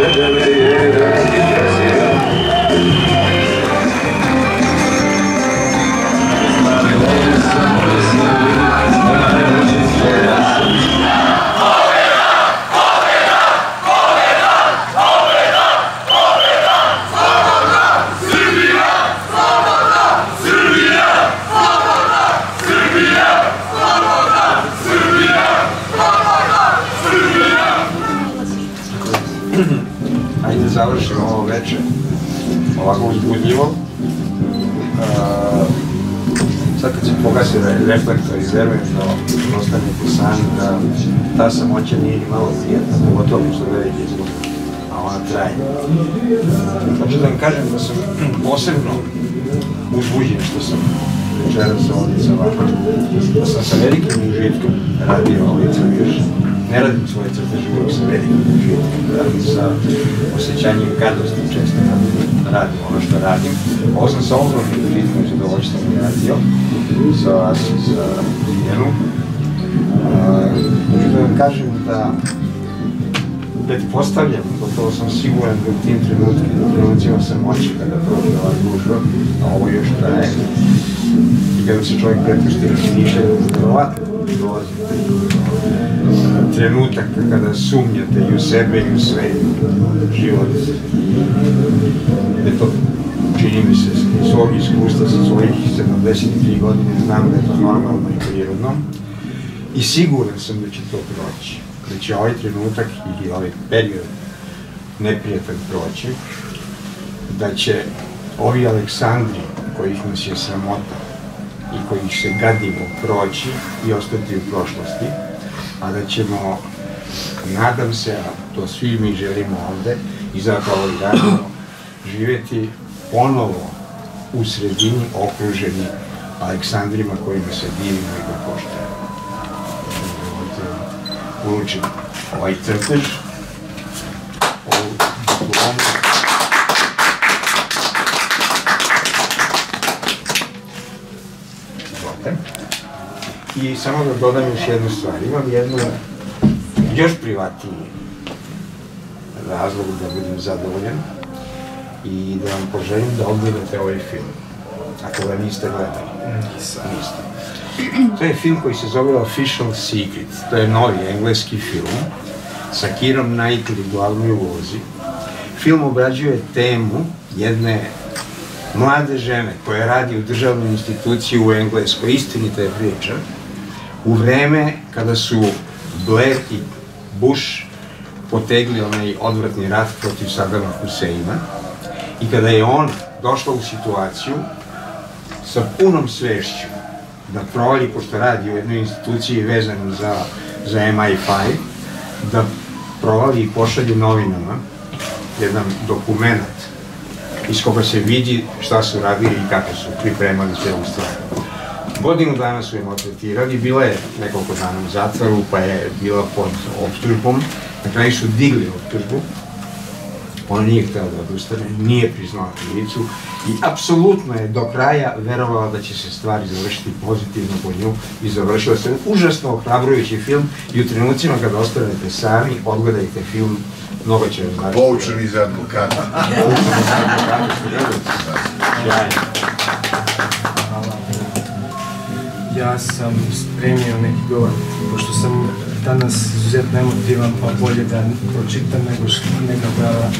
Chega, veče ovako uzbudljivo. Uh, sad kad se pogasi reflektor i verujem da ostanete sami, da ta samoća nije ni malo prijetna, pogotovo posle velike izgubi, a ona traje. Hoću da vam kažem da sam posebno uzbuđen što sam večeras ovdje sa vama, da sam sa velikim užitkom radio ovaj crtež. Ne radim svoje crteže uvijek sa velikim užitkom, radim sa osjećanjem gadosti često radim ono što radim. Ovo sam sa ogromnim užitkom i zadovoljstvom radio sa sa. Hoću da vam kažem da pretpostavljam, gotovo sam siguran da u tim trenutkim, trenucima samoći kada prođe ova gužva, a ovo još traje, i kada se čovjek prepusti razmišljanju, verovatno dolazi trenutak kada sumnjate i u sebe i u sve život. Da to čini mi se iz svog iskustva sa svojih 73 godine, znam da je to normalno i prirodno. I siguran sam da će to proći. Da će ovaj trenutak ili ovaj period neprijatan proći. Da će ovi Aleksandri, kojih nas je sramota i kojih se gadimo proći i ostati u prošlosti, a da ćemo, nadam se, a to svi mi želimo ovde i zapravo i radimo, živeti ponovo u sredini okruženi Aleksandrima kojima se divimo i da poštujemo. Uručim ovaj crtež, ovu diplomu, I samo da dodam još jednu stvar. Imam jednu još privatniji razlog da budem zadovoljan i da vam poželim da odgledate ovaj film. Ako ga niste gledali. Nisam. Niste. To je film koji se zove Official Secret. To je novi engleski film sa Kirom Knightley u glavnoj ulozi. Film obrađuje temu jedne mlade žene koja radi u državnoj instituciji u Engleskoj, istinita je priča, u vreme kada su Blair i Bush potegli onaj odvratni rat protiv Sadama Huseina i kada je on došla u situaciju sa punom svešću da provali, pošto radi u jednoj instituciji vezanoj za, za MI5, da provali i pošalje novinama jedan dokument iz koga se vidi šta su radili i kako su pripremali celu stvar. Godinu dana su je maltretirali, bila je nekoliko dana u zatvoru, pa je bila pod optužbom, na kraju su digli optužbu, ona nije htela da odustane, nije priznala krivicu i apsolutno je do kraja verovala da će se stvari završiti pozitivno po nju i završila se užasno ohrabrujući film i u trenucima kada ostanete sami, odgledajte film, mnogo će vam značiti. Poučeni za advokata. Poučeni za advokata, ste gledali? Sjajno. Ja sam spremio neki govor, pošto sam danas izuzetno emotivan, pa bolje da pročitam nego što nego da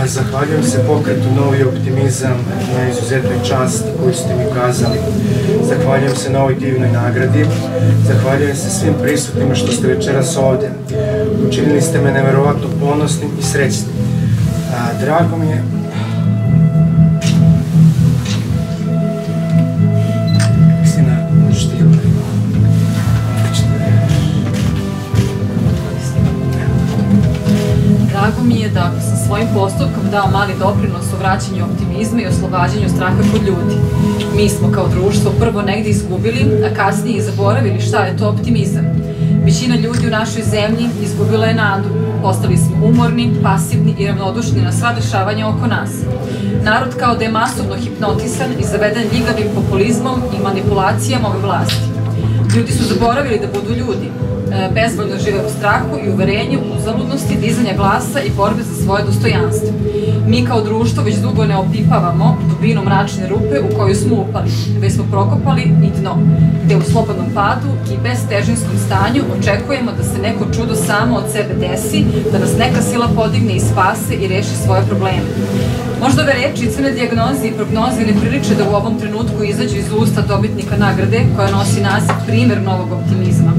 A, Zahvaljujem se pokretu Novi optimizam na izuzetnoj časti koju ste mi ukazali. Zahvaljujem se na ovoj divnoj nagradi. Zahvaljujem se svim prisutnima što ste večeras ovde. Učinili ste me neverovatno ponosnim i srećnim. Drago mi je Drago mi je da ako sam svojim postupkom dao mali doprinos u vraćanju optimizma i oslobađanju straha kod ljudi. Mi smo kao društvo prvo negde izgubili, a kasnije i zaboravili šta je to optimizam. Većina ljudi u našoj zemlji izgubila je nadu. postali smo umorni, pasivni i ravnodušni na sva dešavanja oko nas. Narod kao da je masovno hipnotisan i zaveden ljigavim populizmom i manipulacijama ove vlasti. Ljudi su zaboravili da budu ljudi, bezvoljno žive u strahu i uverenju, uzaludnosti, dizanja glasa i borbe za svoje dostojanstvo. Mi kao društvo već dugo ne opipavamo dubinu mračne rupe u koju smo upali, već smo prokopali i dno, gde u slobodnom padu i bez težinskom stanju očekujemo da se neko čudo samo od sebe desi, da nas neka sila podigne i spase i reši svoje probleme. Možda ove reči i crne dijagnoze i prognoze ne priliče da u ovom trenutku izađu iz usta dobitnika nagrade koja nosi naziv primer novog optimizma,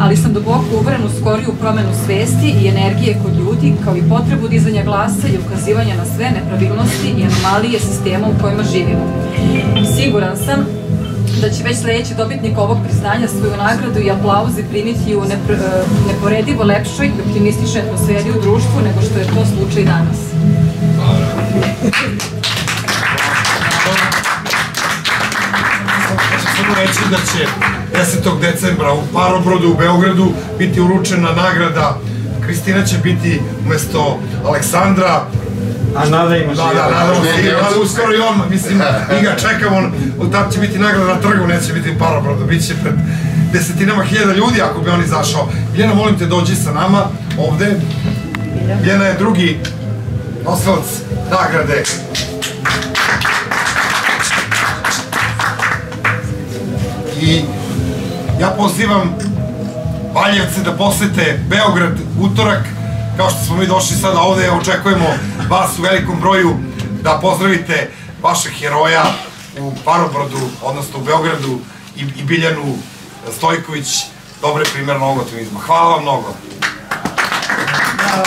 ali sam duboko uveren u skoriju promenu svesti i energije kod ljudi, kao i potrebu dizanja glasa i ukazivanja na sve nepravilnosti i anomalije sistema u kojima živimo. Siguran sam da će već sledeći dobitnik ovog priznanja svoju nagradu i aplauze primiti u neporedivo lepšoj i optimističnoj atmosferi u društvu nego što je to slučaj danas. samo reći da će 10. decembra u Parobrodu u Beogradu biti uručena nagrada Kristina će biti umesto Aleksandra A nadajmo se. Da, da, nadamo se, ali uskoro i on, mislim, mi ga čekamo, on, tad će biti nagrada na trgu, neće biti u Parobrodu, bit će pred desetinama hiljada ljudi ako bi on izašao. Biljana, molim te, dođi sa nama ovde. Biljana je drugi nosilac nagrade i ja pozivam Valjevce da posete Beograd utorak, kao što smo mi došli sada ovde, očekujemo vas u velikom broju da pozdravite vašeg heroja u Parobrodu, odnosno u Beogradu i, i Biljanu Stojković, dobre primjer novog. Hvala vam mnogo. Ja,